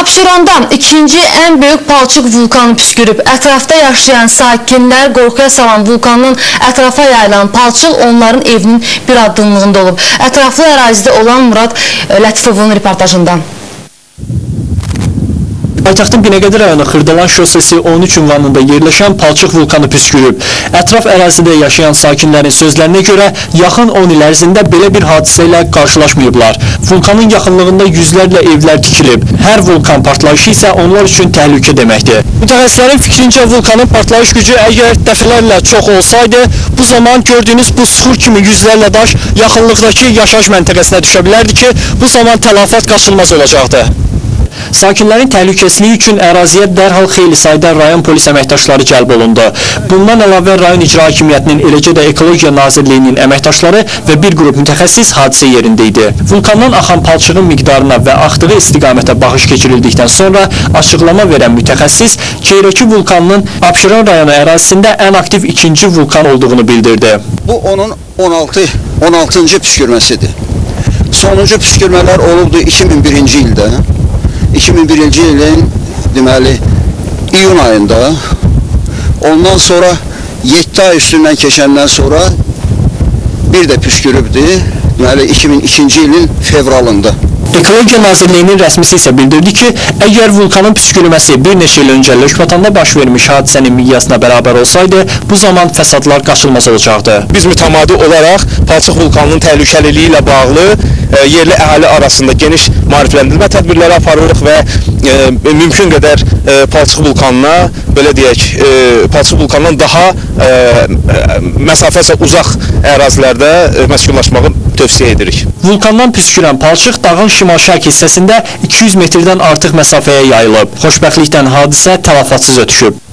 Abşeronda ikinci en büyük palçıq vulkanı püskürüb. Ətrafda yaşayan sakinlər qorxuya salan vulkanın ətrafa yayılan palçıq onların evinin bir addımlığında olub. Ətraflı ərazidə olan Murad e, Lətifovun reportajından. Paytaxtın Binəqədi rayonu Xırdalan şosesi 13 ünvanında yerləşən palçıq vulkanı püskürüb. Ətraf ərazidə yaşayan sakinlərin sözlərinə görə yaxın 10 il ərzində belə bir hadisə ilə qarşılaşmayıblar. Vulkanın yaxınlığında yüzlərlə evlər tikilib. Hər vulkan partlayışı isə onlar üçün təhlükə deməkdir. Mütəxəssislərin fikrincə vulkanın partlayış gücü əgər dəfələrlə çox olsaydı, bu zaman gördüyünüz bu suxur kimi yüzlərlə daş yaxınlıqdakı yaşayış məntəqəsinə düşə bilərdi ki, bu zaman tələfat qaçılmaz olacaqdı. Sakinlərin təhlükəsizliyi üçün əraziyə dərhal xeyli sayda rayon polis əməkdaşları cəlb olundu. Bundan əlavə rayon icra hakimiyyətinin, eləcə də Ekologiya Nazirliyinin əməkdaşları və bir qrup mütəxəssis hadisə yerində idi. Vulkandan axan palçığın miqdarına və axdığı istiqamətə baxış keçirildikdən sonra açıqlama verən mütəxəssis Keyrəki vulkanının Abşeron rayonu ərazisində ən aktiv ikinci vulkan olduğunu bildirdi. Bu onun 16 16-cı püskürməsidir. Sonuncu püskürmələr olubdu 2001-ci ildə. 2001-ci ilin deməli iyun ayında. Ondan sonra 7 ay üstündən keçəndən sonra bir də püskürübdü. Deməli 2002-ci ilin fevralında. Ekologiya Nazirliyinin rəsmisi isə bildirdi ki, əgər vulkanın püskürməsi bir neçə il öncə Lökbatanda baş vermiş hadisənin miqyasına bərabər olsaydı, bu zaman fəsadlar qaçılmaz olacaqdı. Biz mütəmadi olaraq Palçıq vulkanının təhlükəliliyi ilə bağlı yerli əhali arasında geniş maarifləndirmə tədbirləri aparırıq və e, mümkün qədər e, Palçıq vulkanına belə deyək, e, Palçıq vulkanından daha e, e, məsafəsə uzaq ərazilərdə e, məskunlaşmağı tövsiyə edirik. Vulkandan püskürən palçıq dağın şimal-şərq hissəsində 200 metrdən artıq məsafəyə yayılıb. Xoşbəxtlikdən hadisə tələfatsız ötüşüb.